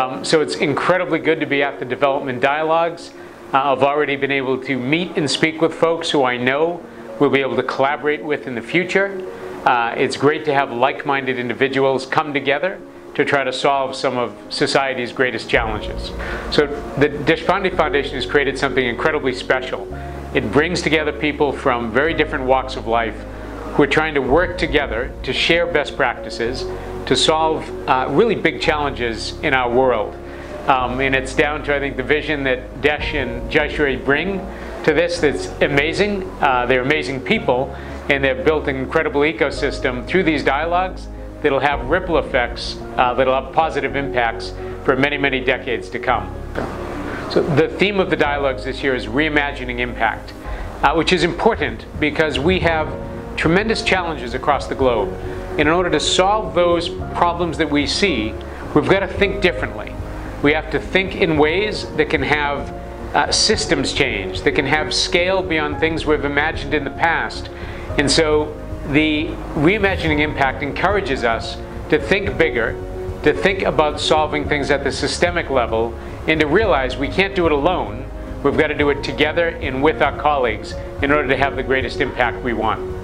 Um, so it's incredibly good to be at the development dialogues. Uh, I've already been able to meet and speak with folks who I know we'll be able to collaborate with in the future. Uh, it's great to have like minded individuals come together to try to solve some of society's greatest challenges. So, the Deshpande Foundation has created something incredibly special. It brings together people from very different walks of life who are trying to work together to share best practices to solve uh, really big challenges in our world. Um, and it's down to, I think, the vision that Desh and Jayashree bring to this that's amazing. Uh, they're amazing people, and they've built an incredible ecosystem through these dialogues that'll have ripple effects, uh, that'll have positive impacts for many, many decades to come. So, the theme of the dialogues this year is reimagining impact, uh, which is important because we have tremendous challenges across the globe. And in order to solve those problems that we see, we've got to think differently. We have to think in ways that can have uh, systems change, that can have scale beyond things we've imagined in the past. And so the reimagining impact encourages us to think bigger, to think about solving things at the systemic level, and to realize we can't do it alone. We've got to do it together and with our colleagues in order to have the greatest impact we want.